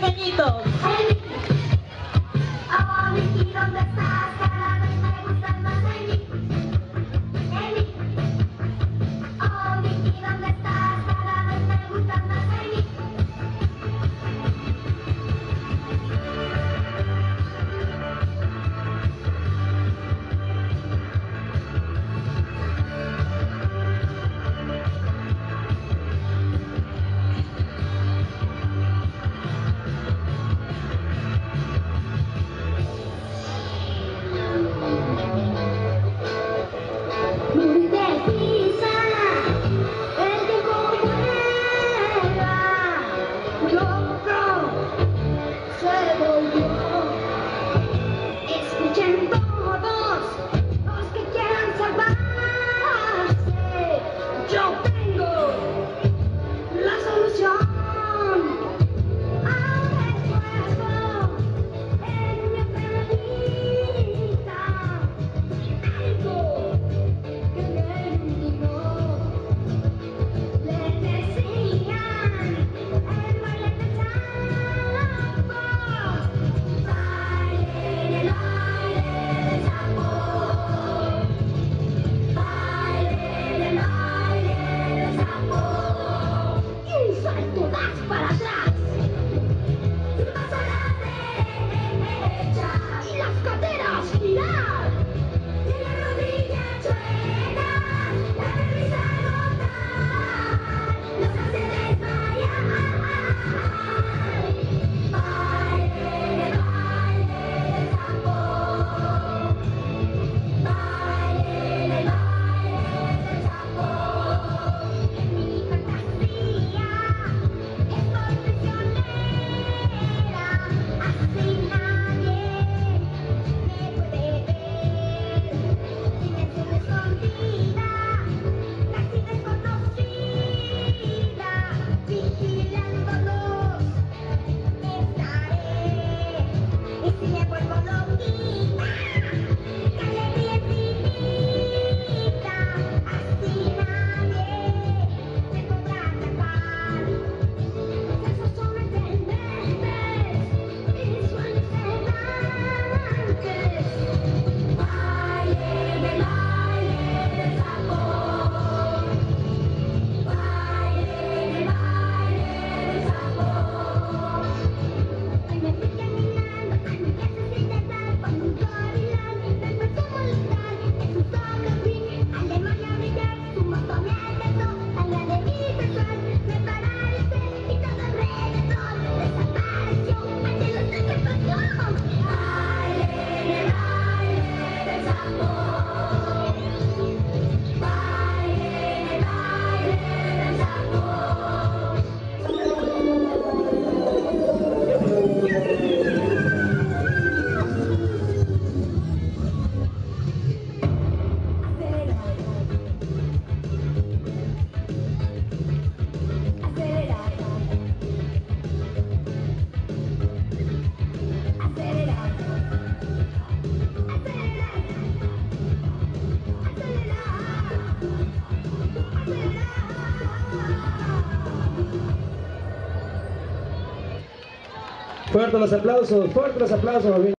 pequeñitos. Fuerte los aplausos, fuerte los aplausos.